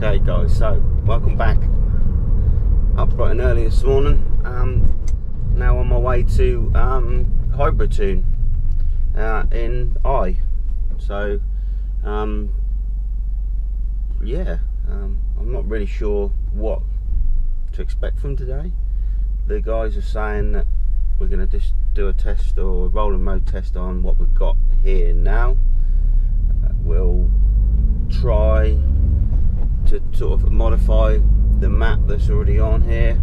Okay guys, so welcome back. Up bright and early this morning. Um, now on my way to um, Hybrid uh, in Eye. So um, yeah, um, I'm not really sure what to expect from today. The guys are saying that we're going to just do a test or a rolling mode test on what we've got here now. Uh, we'll try to sort of modify the map that's already on here.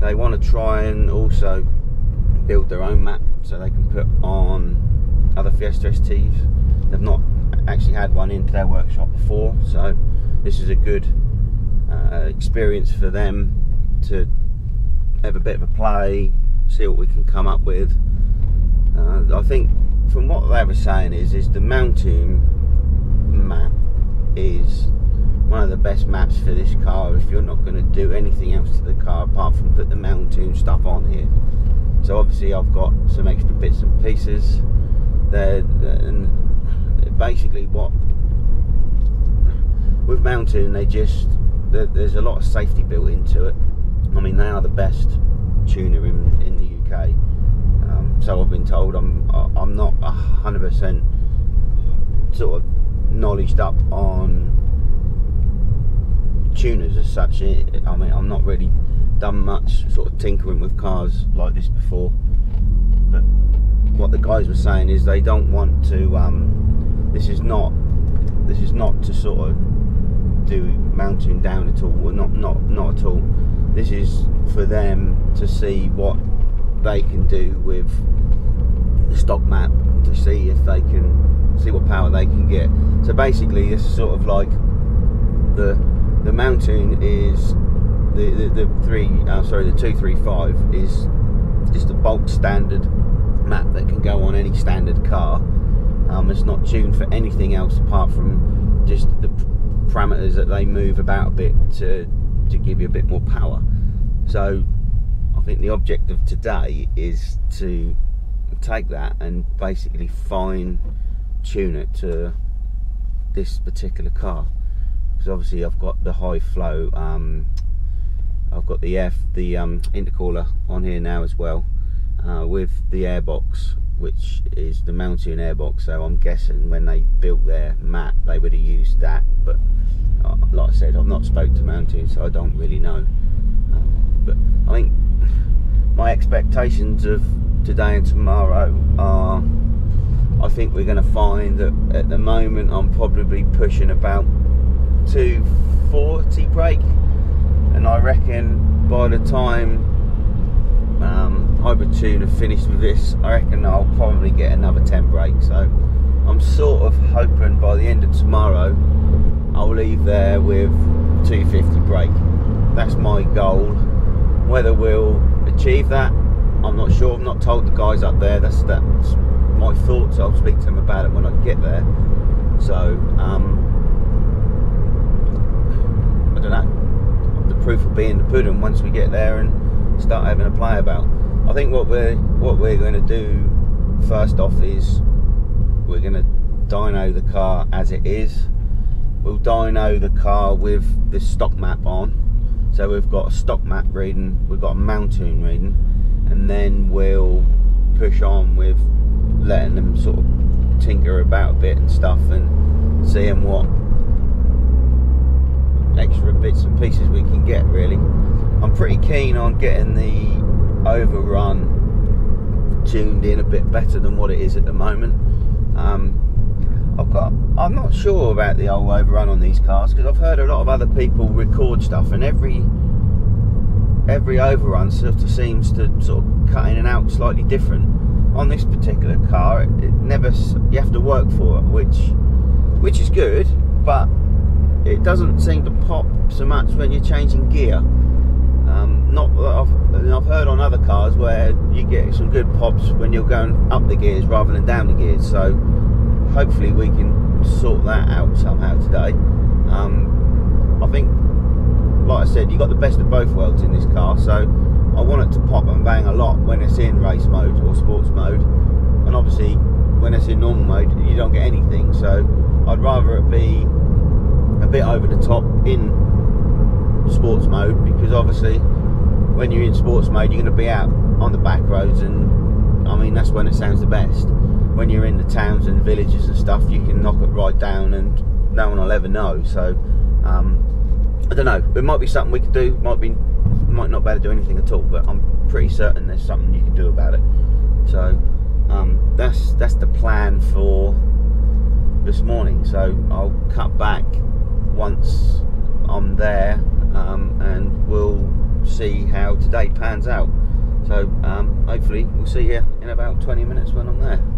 They want to try and also build their own map so they can put on other Fiesta STs. They've not actually had one into their workshop before, so this is a good uh, experience for them to have a bit of a play, see what we can come up with. Uh, I think from what they were saying is is the Mountune map is one of the best maps for this car if you're not going to do anything else to the car apart from put the Mountune stuff on here. So obviously I've got some extra bits and pieces. There and basically what with Mountune they just there's a lot of safety built into it. I mean they are the best tuner in, in the UK um, so I've been told I'm I'm not 100% sort of knowledged up on tuners as such. I mean, I'm not really done much sort of tinkering with cars like this before. But what the guys were saying is they don't want to. Um, this is not. This is not to sort of do Mountune down at all. Well, not not not at all. This is for them to see what they can do with the stock map to see if they can see what power they can get. So basically, this is sort of like the the Mountune is the the, the three uh, sorry the two three five is just a bulk standard map that can go on any standard car. Um, it's not tuned for anything else apart from just the parameters that they move about a bit to to give you a bit more power. So I think the object of today is to take that and basically fine tune it to this particular car because obviously I've got the high flow um, I've got the F the um, intercooler on here now as well uh, with the airbox which is the Mountune airbox so I'm guessing when they built their map they would have used that but uh, like I said I've not spoke to Mountune so I don't really know. Um, but I think my expectations of today and tomorrow are I think we're going to find that at the moment I'm probably pushing about 240 brake and I reckon by the time um, Hybrid Tune have finished with this I reckon I'll probably get another 10 brake so I'm sort of hoping by the end of tomorrow I'll leave there with 250 brake that's my goal. Whether we'll achieve that I'm not sure. I've not told the guys up there. That's that's my thoughts. I'll speak to them about it when I get there. So um, don't know. The proof will be in the pudding once we get there and start having a play about. I think what we're what we're going to do first off is we're going to dyno the car as it is. We'll dyno the car with the stock map on. So we've got a stock map reading, we've got a Mountune reading, and then we'll push on with letting them sort of tinker about a bit and stuff and seeing what extra bits and pieces we can get really. I'm pretty keen on getting the overrun tuned in a bit better than what it is at the moment. Um, I've got, I'm not sure about the old overrun on these cars because I've heard a lot of other people record stuff and every every overrun sort of seems to sort of cut in and out slightly different. On this particular car, it, it never you have to work for it, which which is good, but it doesn't seem to pop so much when you're changing gear. Um, not I've, I've heard on other cars where you get some good pops when you're going up the gears rather than down the gears. So hopefully we can sort that out somehow today. Um, I think, like I said, you got the best of both worlds in this car. So I want it to pop and bang a lot when it's in race mode or sports mode, and obviously when it's in normal mode you don't get anything. So I'd rather it be a bit over the top in sports mode because obviously when you're in sports mode you're going to be out on the back roads and I mean that's when it sounds the best. When you're in the towns and villages and stuff you can knock it right down and no one will ever know. So um, I don't know. It might be something we could do. Might be might not be able to do anything at all but I'm pretty certain there's something you can do about it. So um, that's that's the plan for this morning. So I'll cut back once I'm there um, and we'll see how today pans out. So um, hopefully we'll see you in about 20 minutes when I'm there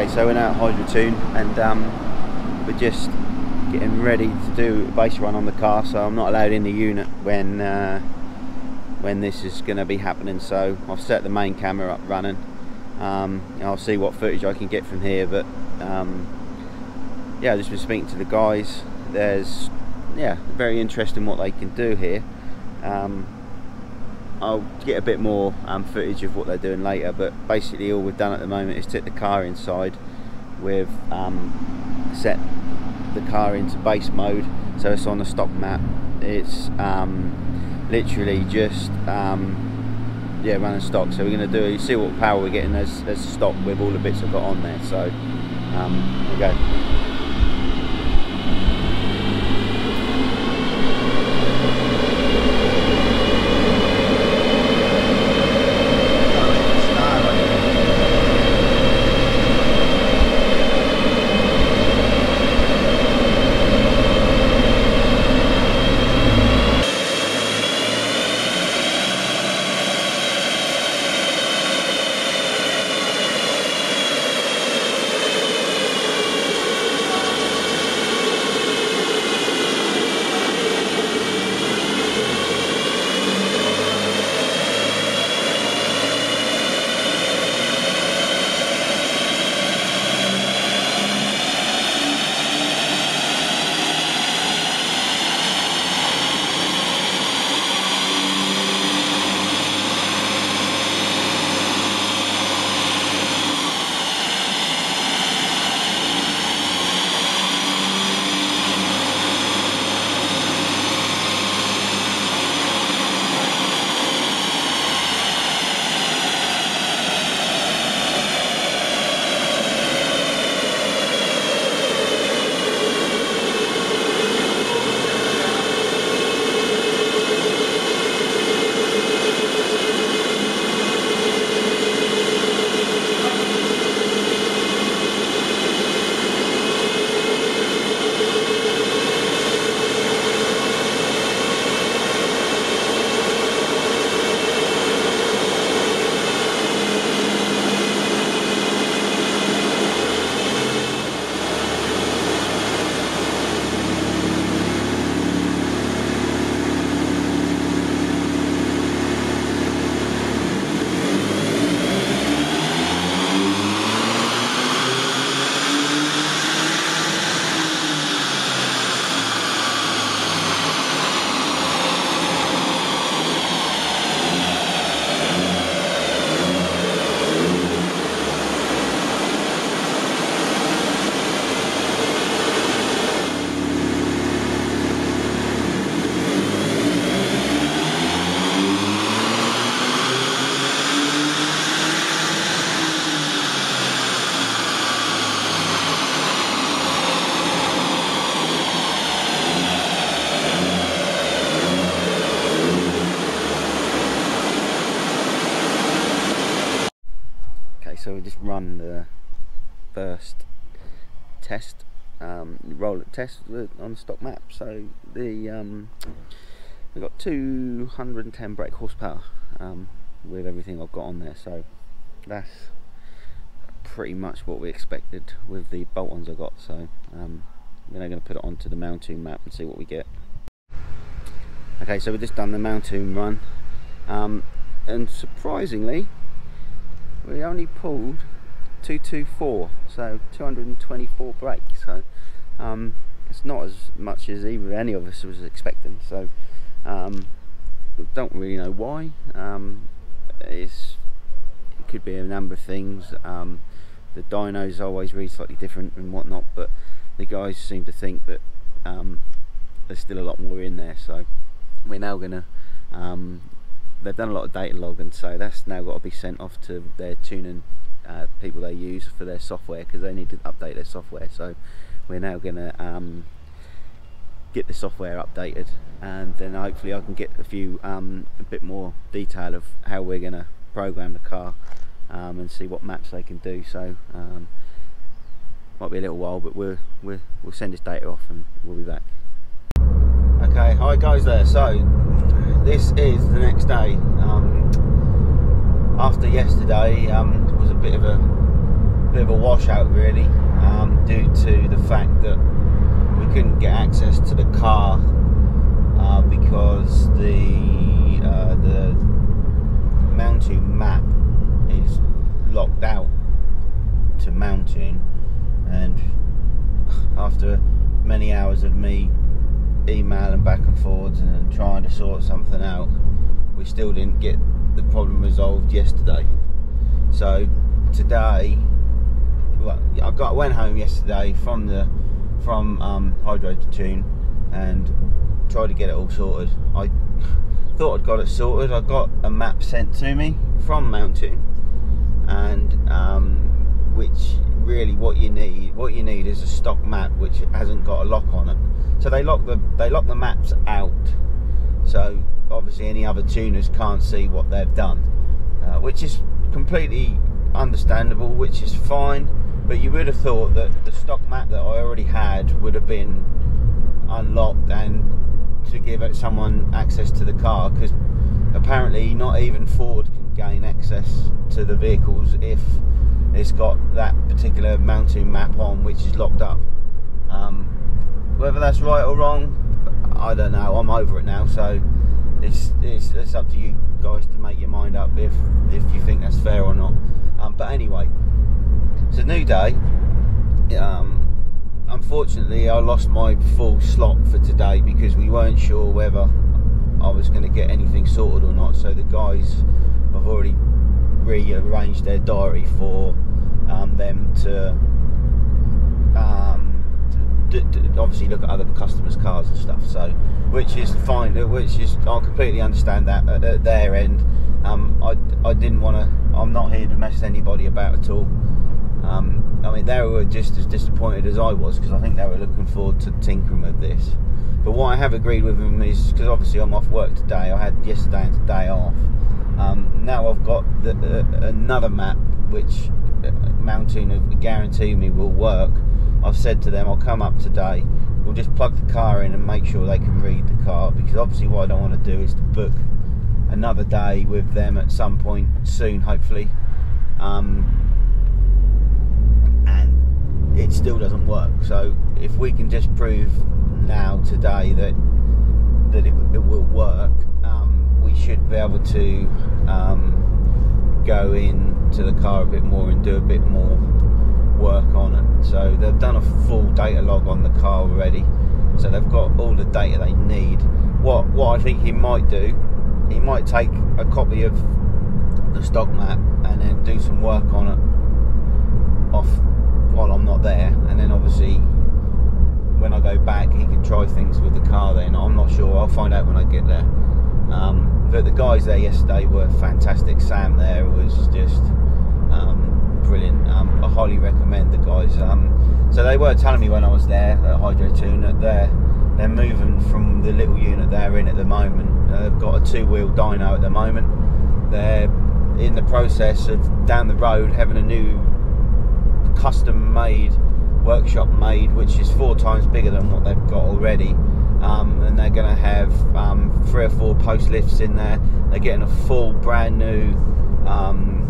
Okay, so we're now at Hybrid Tune and um, we're just getting ready to do a base run on the car so I'm not allowed in the unit when uh, when this is going to be happening. So I've set the main camera up running. Um, I'll see what footage I can get from here but um, yeah I've just been speaking to the guys. There's yeah very interesting what they can do here. Um, I'll get a bit more um, footage of what they're doing later but basically all we've done at the moment is took the car inside. We've um, set the car into base mode so it's on the stock map. It's um, literally just um, yeah running stock. So we're going to do see what power we're getting. As, as stock with all the bits I've got on there. So um, we run the first test um, roll test on the stock map. So the um, we've got 210 brake horsepower um, with everything I've got on there. So that's pretty much what we expected with the bolt-ons I got. So um, then I'm going to put it onto the Mountune map and see what we get. Okay, so we've just done the Mountune run, um, and surprisingly, we only pulled 224 so 224 brakes so um, it's not as much as either any of us was expecting so um, don't really know why um, it could be a number of things um, the dynos always read slightly different and whatnot but the guys seem to think that um, there's still a lot more in there so we're now gonna um, they've done a lot of data logging so that's now got to be sent off to their tuning uh, people they use for their software because they need to update their software. So we're now going to um, get the software updated and then hopefully I can get a few um, a bit more detail of how we're going to program the car um, and see what maps they can do. So um, might be a little while but we'll, we'll, we'll send this data off and we'll be back. Okay hi guys there. So this is the next day. Um, after yesterday um, was a bit of a bit of a washout really um, due to the fact that we couldn't get access to the car uh, because the uh, the Mountune map is locked out to Mountune and after many hours of me emailing back and forwards and trying to sort something out still didn't get the problem resolved yesterday. So today, well, I got went home yesterday from the from um, Hydro to Tune and tried to get it all sorted. I thought I'd got it sorted. I got a map sent to me from Mountune, and um, which really what you need what you need is a stock map which hasn't got a lock on it. So they lock the they lock the maps out. So obviously any other tuners can't see what they've done, uh, which is completely understandable, which is fine. But you would have thought that the stock map that I already had would have been unlocked and to give someone access to the car because apparently not even Ford can gain access to the vehicles if it's got that particular Mountune map on which is locked up. Um, whether that's right or wrong, I don't know. I'm over it now, so it's, it's, it's up to you guys to make your mind up if if you think that's fair or not. Um, but anyway, it's a new day. Um, unfortunately, I lost my full slot for today because we weren't sure whether I was going to get anything sorted or not. So the guys have already rearranged their diary for um, them to um, obviously look at other customers' cars and stuff. So, which is fine. Which is I completely understand that at, at their end. Um, I I didn't want to. I'm not here to mess anybody about at all. Um, I mean, they were just as disappointed as I was because I think they were looking forward to tinkering with this. But what I have agreed with them is because obviously I'm off work today. I had yesterday and today off. Um, now I've got the, uh, another map which uh, Mountune guarantee me will work I've said to them I'll come up today. We'll just plug the car in and make sure they can read the car because obviously what I don't want to do is to book another day with them at some point soon hopefully. Um, and it still doesn't work. So if we can just prove now today that that it, it will work um, we should be able to um, go into the car a bit more and do a bit more work on it. So they've done a full data log on the car already. So they've got all the data they need. What what I think he might do, he might take a copy of the stock map and then do some work on it off while I'm not there. And then obviously when I go back he can try things with the car then. I'm not sure, I'll find out when I get there. Um, but the guys there yesterday were fantastic. Sam there was just brilliant. Um, I highly recommend the guys. Um, so they were telling me when I was there at Hybrid Tune that they're they're moving from the little unit they're in at the moment. They've got a two-wheel dyno at the moment. They're in the process of down the road having a new custom made workshop made, which is four times bigger than what they've got already. Um, and they're going to have um, three or four post lifts in there. They're getting a full brand new um,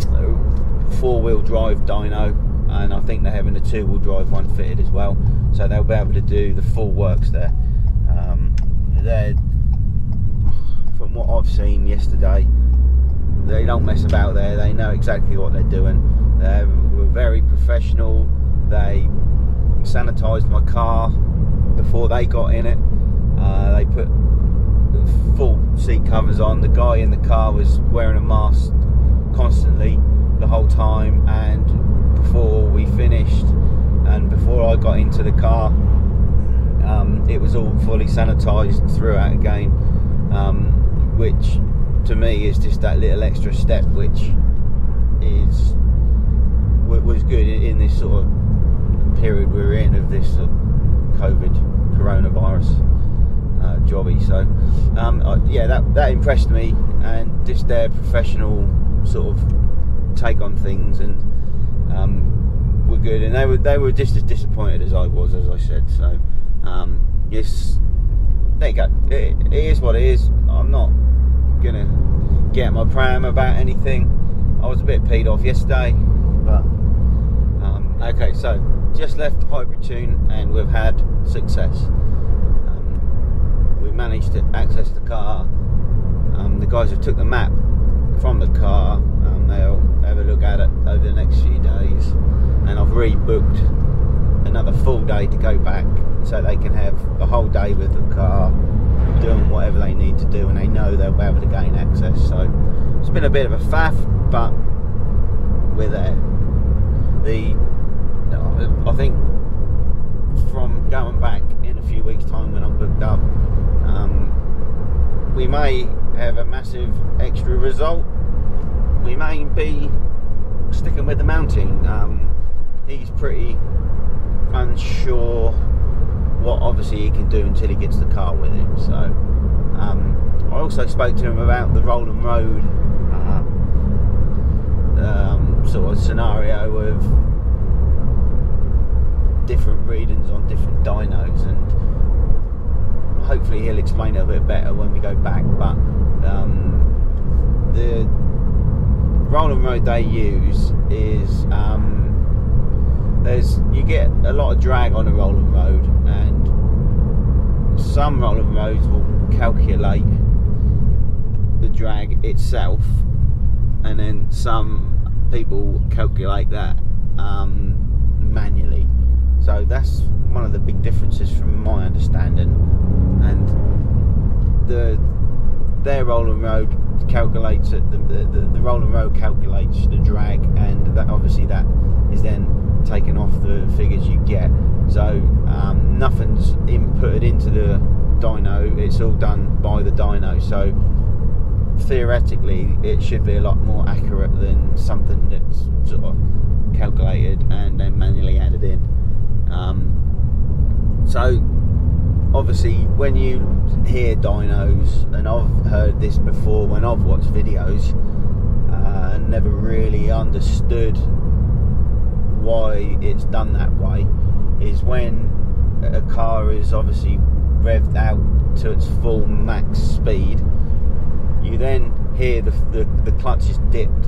four wheel drive dyno, and I think they're having a two wheel drive one fitted as well. So they'll be able to do the full works there. Um, from what I've seen yesterday, they don't mess about there. They know exactly what they're doing. They were very professional. They sanitised my car before they got in it. Uh, they put full seat covers on. The guy in the car was wearing a mask constantly the whole time. And before we finished, and before I got into the car, um, it was all fully sanitised throughout again, um, which to me is just that little extra step, which is was good in this sort of period we're in of this sort of COVID coronavirus uh, jobby. So um, uh, yeah, that that impressed me, and just their professional sort of take on things, and um, were good. And they were they were just as disappointed as I was, as I said. So um, yes, there you go. It, it is what it is. I'm not gonna get my pram about anything. I was a bit peed off yesterday, but um, okay. So just left the Hybrid Tune, and we've had success we managed to access the car. Um, the guys have took the map from the car. They'll have a look at it over the next few days, and I've rebooked another full day to go back, so they can have the whole day with the car, doing whatever they need to do, and they know they'll be able to gain access. So it's been a bit of a faff, but we're there. The I think from going back in a few weeks' time when I'm booked up, um, we may have a massive extra result. We may be sticking with the Mountune. Um, he's pretty unsure what obviously he can do until he gets the car with him. So um, I also spoke to him about the rolling Road uh, um, sort of scenario of different readings on different dynos and hopefully he'll explain it a bit better when we go back. But um, the rolling Road they use is um, there's you get a lot of drag on a rolling Road, and some rolling Roads will calculate the drag itself, and then some people calculate that um, manually. So that's one of the big differences from my understanding and the their rolling Road calculates it. The, the, the rolling Road calculates the drag, and that obviously that is then taken off the figures you get. So um, nothing's inputted into the dyno; it's all done by the dyno. So theoretically, it should be a lot more accurate than something that's sort of calculated and then manually added in. Um, so obviously when you hear dynos, and I've heard this before when I've watched videos, uh, and never really understood why it's done that way, is when a car is obviously revved out to its full max speed, you then hear the, the, the clutch is dipped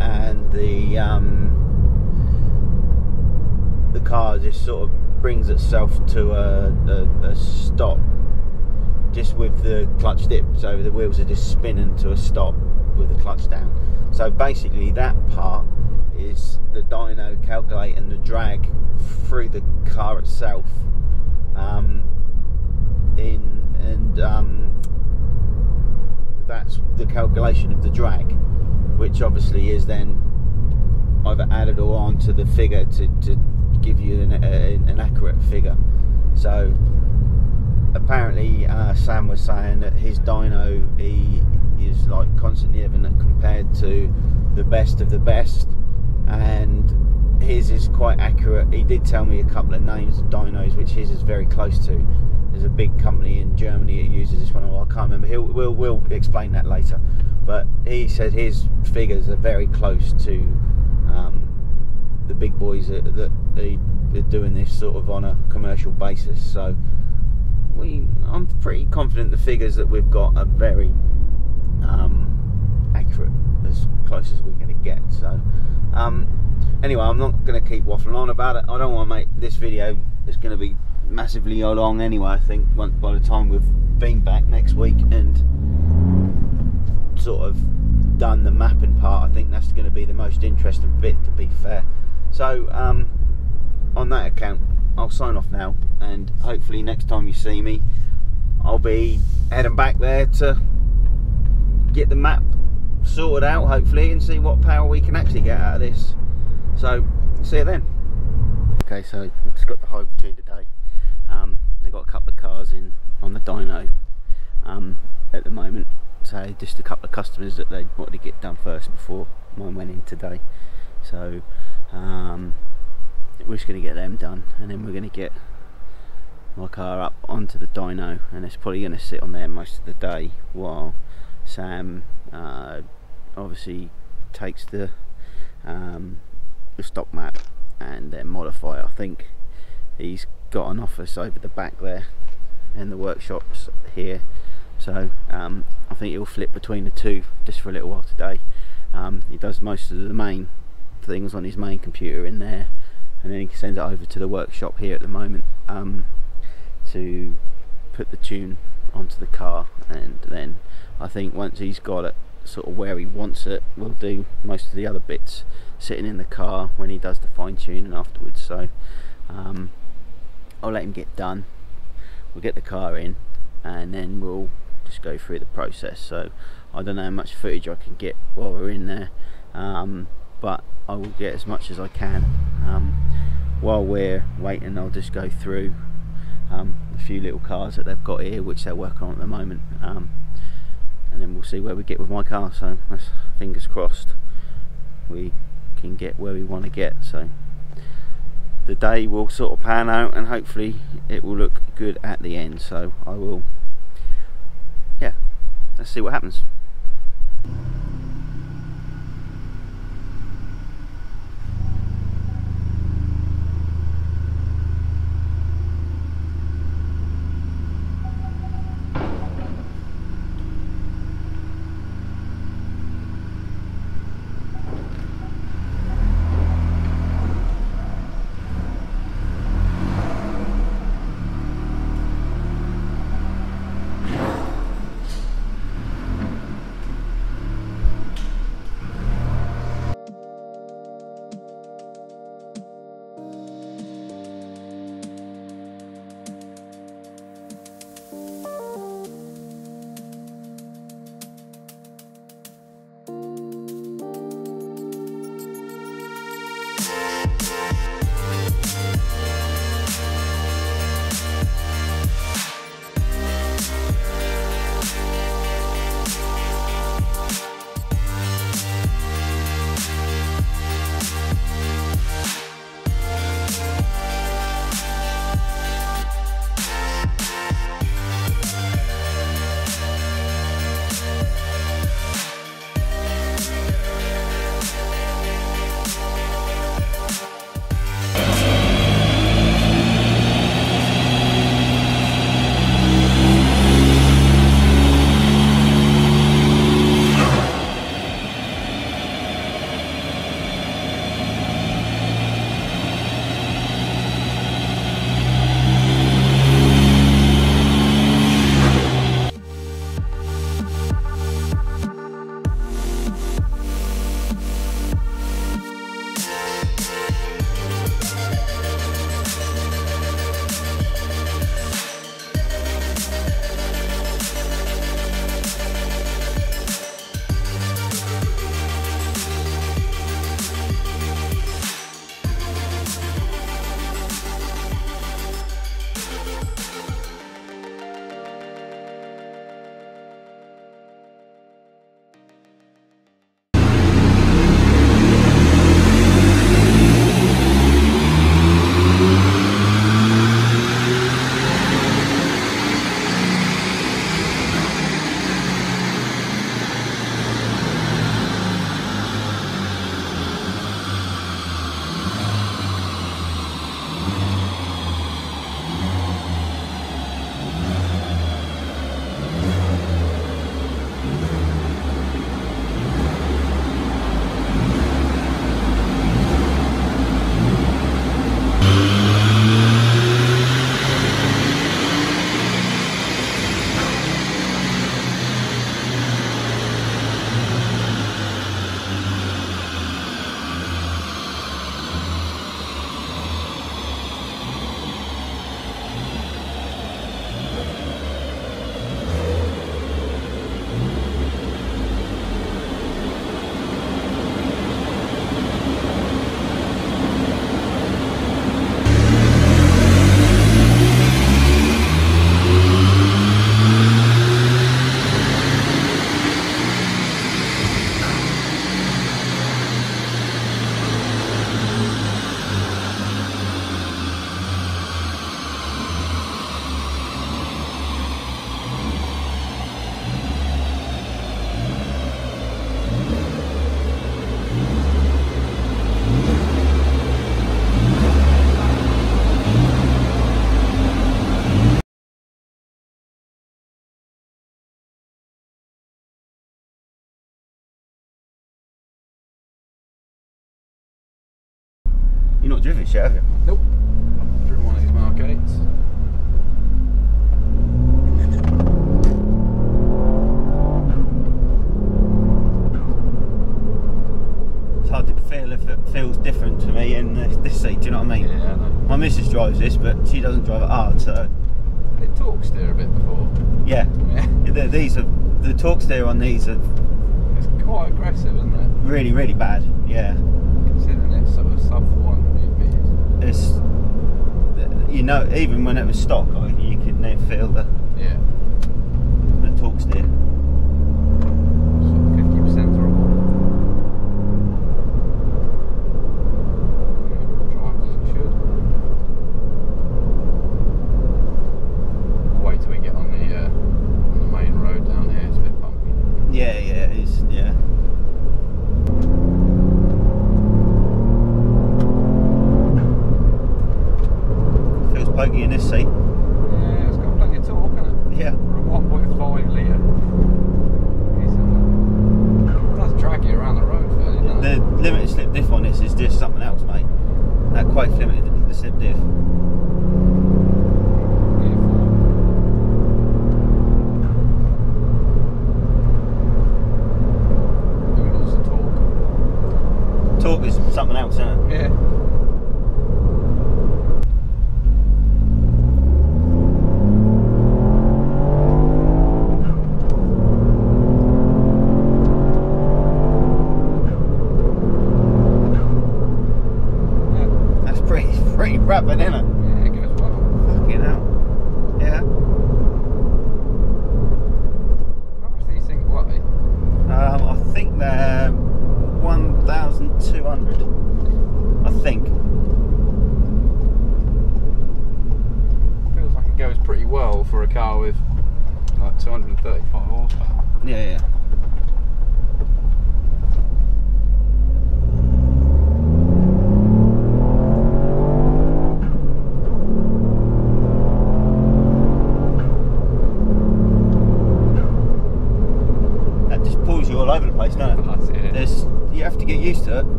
and the um, the car just sort of brings itself to a, a, a stop just with the clutch dip, so the wheels are just spinning to a stop with the clutch down. So basically, that part is the dyno calculating the drag through the car itself. Um, in and um, that's the calculation of the drag, which obviously is then either added or on to the figure to, to give you an, an accurate figure. So apparently uh, Sam was saying that his dyno he is like constantly having it compared to the best of the best and his is quite accurate. He did tell me a couple of names of dynos which his is very close to. There's a big company in Germany that uses this one. I can't remember. He'll we'll, we'll explain that later. but he said his figures are very close to um, the big boys that, that are doing this sort of on a commercial basis. So we, I'm pretty confident the figures that we've got are very um, accurate, as close as we're going to get. So um, anyway, I'm not going to keep waffling on about it. I don't want to make this video. It's going to be massively long anyway. I think once by the time we've been back next week and sort of done the mapping part, I think that's going to be the most interesting bit. To be fair, so um, on that account, I'll sign off now, and hopefully next time you see me, I'll be heading back there to get the map sorted out, hopefully, and see what power we can actually get out of this. So, see you then. Okay, so we've just got the high between today. Um, they've got a couple of cars in on the dyno um, at the moment. So just a couple of customers that they wanted to get done first before mine went in today. So um, we're just going to get them done and then we're going to get my car up onto the dyno and it's probably going to sit on there most of the day while Sam uh, obviously takes the um, the stock map and then modify I think he's got an office over the back there and the workshops here. So um, I think he'll flip between the two just for a little while today. Um, he does most of the main things on his main computer in there and then he sends it over to the workshop here at the moment um, to put the tune onto the car and then I think once he's got it sort of where he wants it we'll do most of the other bits sitting in the car when he does the fine tuning afterwards. So um, I'll let him get done. We'll get the car in and then we'll just go through the process. So I don't know how much footage I can get while we're in there. Um, but I will get as much as I can. Um, while we're waiting I'll just go through um, a few little cars that they've got here which they're working on at the moment. Um, and then we'll see where we get with my car. So fingers crossed we can get where we want to get. So the day will sort of pan out and hopefully it will look good at the end. So I will yeah let's see what happens not driven this yet, have you? Nope. I've driven one of these Mark 8s. It's hard to feel if it feels different to me in this, this seat. Do you know what I mean? Yeah, I know. My missus drives this, but she doesn't drive it hard. So It talks there a bit before. yeah, Yeah. The- these are the torque steer on these are It's quite aggressive, isn't it? really really bad. Yeah, Considering it's sort of sub 1 UPs. It's you know even when it was stock, you could feel the Yeah. the torque steer.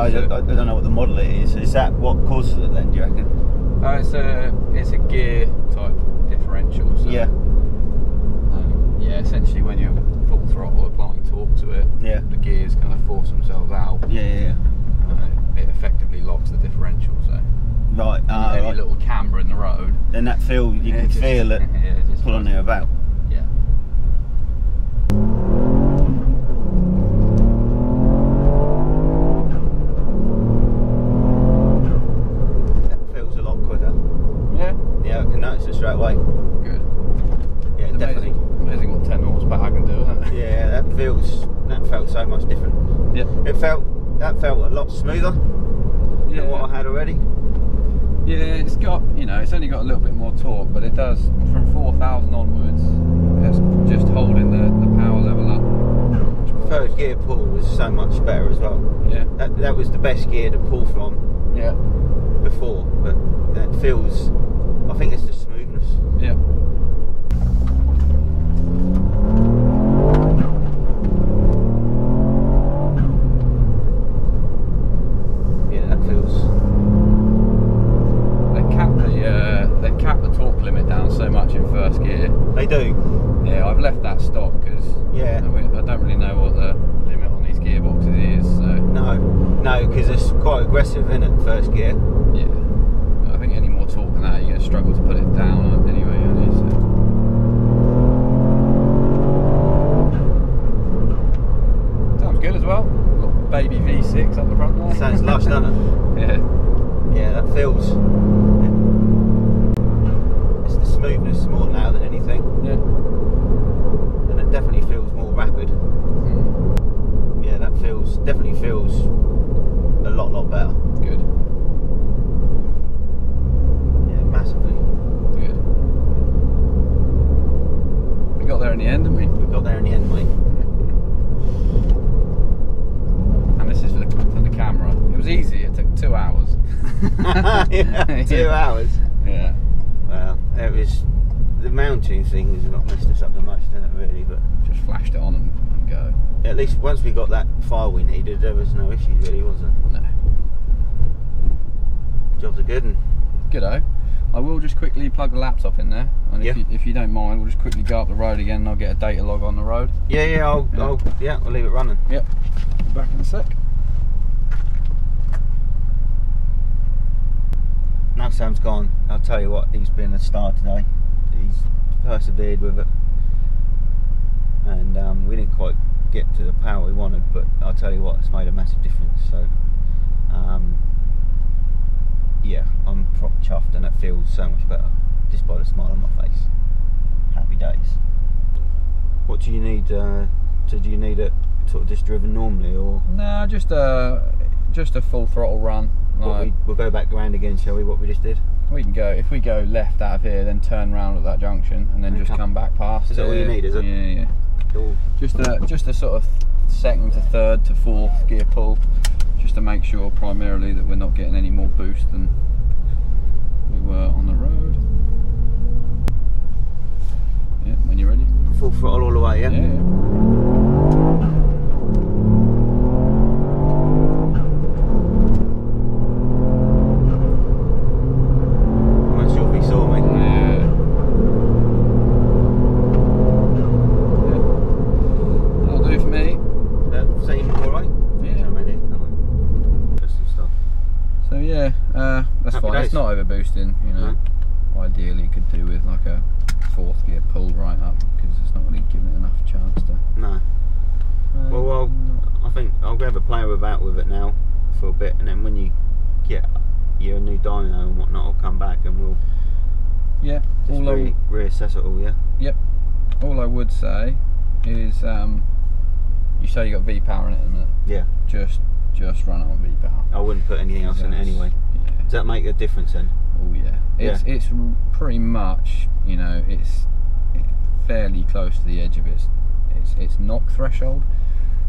I, I, I don't know what the model it is. Is that what causes it then? Do you reckon? Uh, it's a it's a gear type differential. So, Yeah. Um, yeah, essentially when you're full throttle applying torque to it, Yeah. the gears kind of force themselves out. Yeah, yeah, yeah. Uh, it effectively locks the differential. So Right. Uh, any right. little camber in the road, Then that feel you can just- feel it yeah, it pulling it about. yeah. That feels a lot quicker. Yeah. Yeah, I can notice it straight away. Good. Yeah, It's definitely. Amazing, amazing what 10 horsepower can do, isn't it? Yeah, that feels that felt so much different. Yep. It felt that felt a lot smoother Yeah. than what I had already. Yeah, it's got, you know, it's only got a little bit more torque, but it does, from 4,000 onwards, it's just holding the, the power level up. Third gear pull was so much better as well. Yeah. That that was the best gear to pull from Yeah. before, but that feels. I think it's the smoothness. Yeah. Yeah, first gear. They do. Yeah, I've left that stock because Yeah. I don't really know what the limit on these gearboxes is. So No, no, because it's quite aggressive, isn't it? First gear. yeah, I think any more torque than that, you're gonna struggle to put it down anyway. Aren't you? So. Sounds good as well. Little baby V6 up the front there. Sounds lush, doesn't it? yeah. Yeah, that feels. It's the smoothness more now than anything, Yeah. and it definitely feels more rapid. Mm, Yeah, that feels definitely feels a lot, lot better. good. Yeah, massively. Good. We got there in the end, didn't we? We got there in the end, mate. And this is for the, for the camera. It was easy. It took two hours. yeah, two Yeah. hours. Yeah. Well, it was the amount Mountune thing has not messed us up the most, hasn't it, really? But Just flashed it on and, and go. at least once we got that file we needed, there was no issue, really, was there? Jobs are good. And. I will just quickly plug the laptop in there, and if, you, if you don't mind, we'll just quickly go up the road again, and I'll get a data log on the road. yeah, yeah, I'll, Yeah. I'll, yeah, I'll leave it running. Yep. Back in a sec. Now Sam's gone, I'll tell you what, he's been a star today. He's persevered with it. And um, we didn't quite get to the power we wanted, but I'll tell you what, it's made a massive difference. So, um, yeah, I'm prop chuffed and it feels so much better just by the smile on my face. Happy days. What do you need? Uh, so do you need it sort of just driven normally or Nah, just a just a full throttle run. Like, we, we'll go back around again, shall we, what we just did? we can go if we go left out of here, then turn round at that junction, and then And just come- come back past. Is that all you need, is it? Yeah, yeah. Cool. Just a just a sort of second to third to fourth gear pull, just to make sure primarily that we're not getting any more boost than we were on the road. Yeah, when you're ready. Full throttle all the way, yeah? Yeah. That's Happy fine. days. It's not over boosting, you know. Ideally, you could do with like a fourth gear pull right up because it's not really giving it enough chance to. No. Well, well, I think I'll go have a play about with it now for a bit, and then when you get your new dyno and whatnot, I'll come back and we'll yeah. All I, reassess it all. Yeah. yep. All I would say is, um, you say you got V power in it the minute. Yeah. Just, just run it on V power. I wouldn't put anything else in it anyway. Yeah. Does that make a difference then? Oh yeah, it's it's pretty much you know it's fairly close to the edge of its its its knock threshold,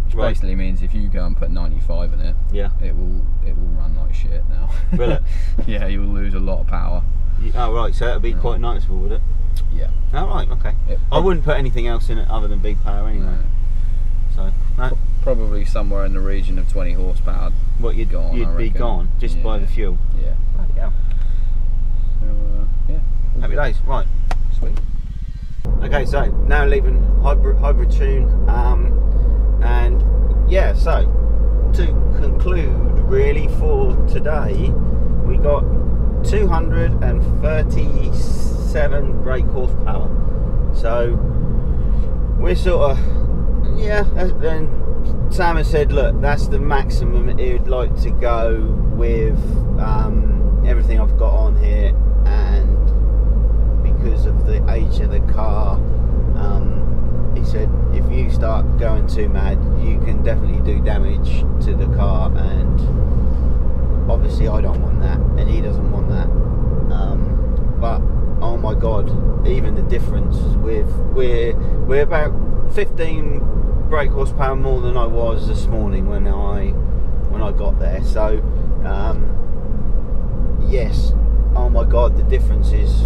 which Right. basically means if you go and put 95 in it, Yeah. it will it will run like shit now. Will it? yeah, you will lose a lot of power. You- Oh right, so that'll be Yeah. quite noticeable, would it? Yeah. Oh right, okay. It I wouldn't put anything else in it other than V power anyway. No. So no, Probably somewhere in the region of 20 horsepower. what you'd gone, you'd be gone just by the fuel. Yeah. Bloody hell. So uh, yeah. Happy days. Right. Sweet. Okay, so now leaving hybrid, Hybrid Tune, um, and yeah, so to conclude, really for today, we got 237 brake horsepower. So we're sort of, yeah, and Sam has said, look, that's the maximum he'd like to go with um, everything I've got on here, and because of the age of the car. Um, he said if you start going too mad, you can definitely do damage to the car, and obviously I don't want that, and he doesn't want that. Um, but oh my god, even the difference with we're we're about 15 brake horsepower more than I was this morning when I when I got there. So um, yes, oh my god, the difference is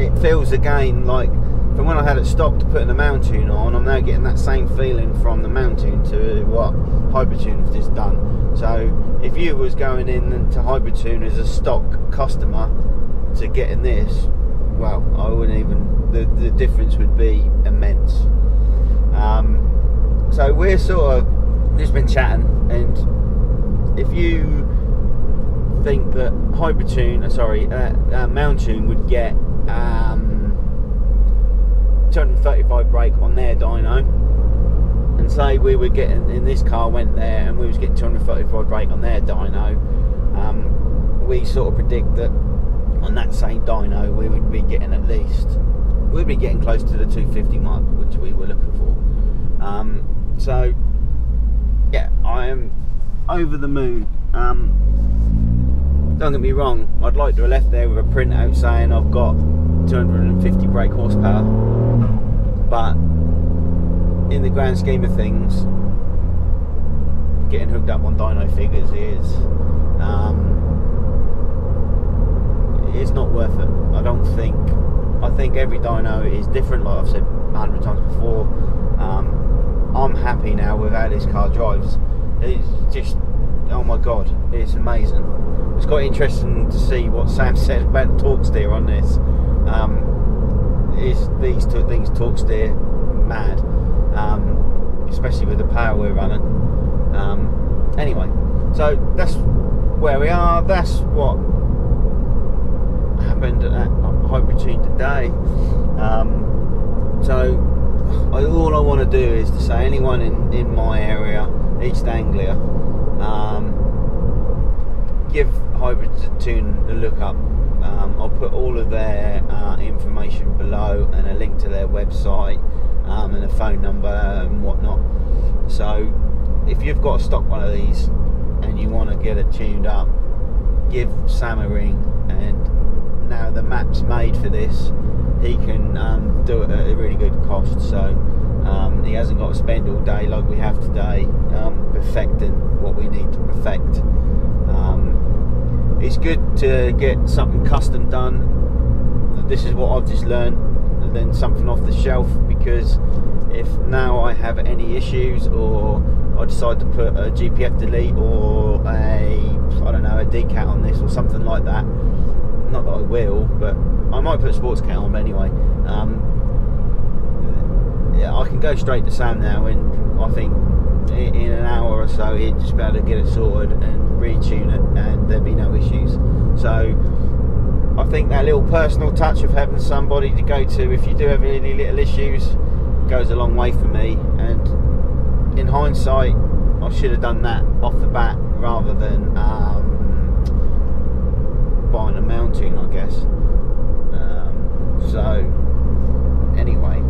it feels again like from when I had it stopped putting the Mountune on, I'm now getting that same feeling from the Mountune to what Hybrid Tune has just done. So if you was going in to Hybrid Tune as a stock customer to getting this, well, I wouldn't even the, the difference would be immense. Um, so we're sort of just been chatting and if you think that Hybrid Tune, uh, sorry, uh, uh, Mountune would get um, 235 brake on their dyno, and say we were getting in this car went there and we was getting 235 brake on their dyno, um, we sort of predict that on that same dyno we would be getting at least we'd be getting close to the 250 mark, which we were looking for. Um, so yeah, I am over the moon. Um, don't get me wrong, I'd like to have left there with a printout saying I've got 250 brake horsepower, but in the grand scheme of things, getting hooked up on dyno figures is um, it's not worth it. I don't think I think every dyno is different, like I've said a hundred times before. Um, I'm happy now with how this car drives. It's just, oh my god, it's amazing. It's quite interesting to see what Sam said about the torque steer on this. Um, is these two things torque steer mad, um, especially with the power we're running. Um, anyway, so that's where we are. That's what happened at Hybrid Tune today. Um, so I, all I want to do is to say anyone in, in my area, East Anglia, um, give Hybrid Tune a look up. Um, I'll put all of their uh, information below and a link to their website um, and a phone number and whatnot. So if you've got a stock one of these and you want to get it tuned up, give Sam a ring. And now the map's made for this, he can um, do it at a really good cost. So um, he hasn't got to spend all day like we have today um, perfecting what we need to perfect. Um, it's good to get something custom done. This is what I've just learned. And then something off the shelf because if now I have any issues or I decide to put a GPF delete or a I don't know a decat on this or something like that. Not that I will, but I might put sports cat on But anyway. Um, yeah, I can go straight to Sam now, and I think in an hour or so he'd just be able to get it sorted and retune it, and there'd be no issues. So I think that little personal touch of having somebody to go to if you do have any little issues goes a long way for me. And in hindsight, I should have done that off the bat rather than um, buying a Mountune, I guess. Um, so anyway,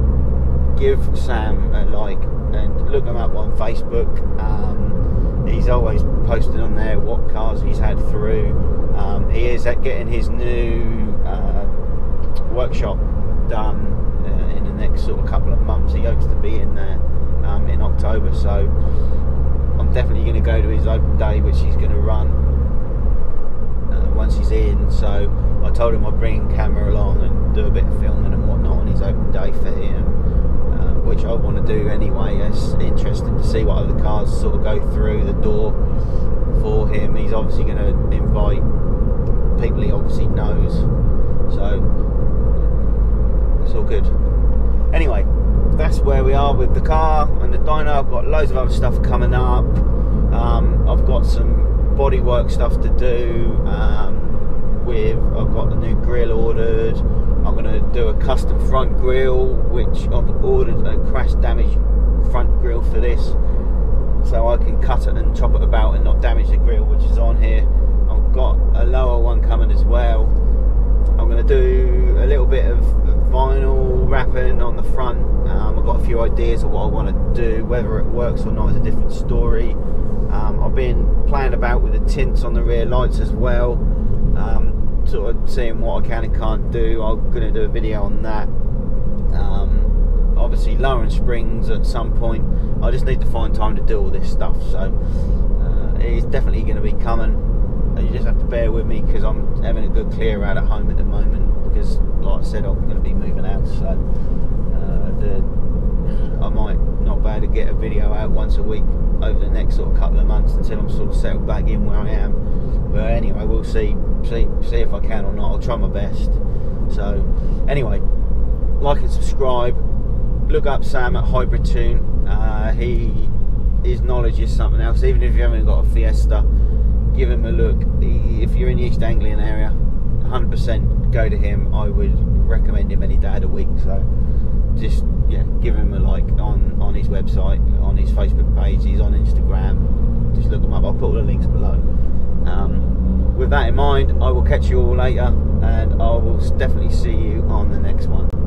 give Sam a like and look him up on Facebook. Um, he's always posting on there what cars he's had through. Um, he is getting his new uh, workshop done uh, in the next sort of couple of months. He hopes to be in there um, in October, so I'm definitely going to go to his open day, which he's going to run once he's in. So I told him I'd bring camera along and do a bit of filming and whatnot on his open day for him, uh, which I want to do anyway. It's interesting to see what other cars sort of go through the door for him. He's obviously going to invite people he obviously knows, so it's all good. Anyway, that's where we are with the car and the dyno. I've got loads of other stuff coming up. Um, I've got some bodywork stuff to do. Um, with I've got the new grill ordered. I'm going to do a custom front grill, which I've ordered a crash damage front grill for this, so I can cut it and chop it about and not damage the grill, which is on here. I've got a lower one coming as well. I'm going to do a little bit of vinyl wrapping on the front. Um, I've got a few ideas of what I want to do. Whether it works or not is a different story. Um, I've been playing about with the tints on the rear lights as well. Um, sort of seeing what I can and can't do. I'm going to do a video on that. Um, obviously, lowering springs at some point. I just need to find time to do all this stuff. So uh, it's definitely going to be coming you just have to bear with me because I'm having a good clear out at home at the moment because like I said I'm going to be moving out so uh, the, I might not be able to get a video out once a week over the next sort of couple of months until I'm sort of settled back in where I am but anyway we'll see see see if I can or not I'll try my best so anyway like and subscribe look up Sam at Hybrid Tune uh, he his knowledge is something else even if you haven't got a Fiesta give him a look. If you're in the East Anglian area, 100% go to him. I would recommend him any day of the week. So just yeah, give him a like on on his website, on his Facebook page. He's on Instagram. Just look him up. I'll put all the links below. Um, with that in mind, I will catch you all later, and I will definitely see you on the next one.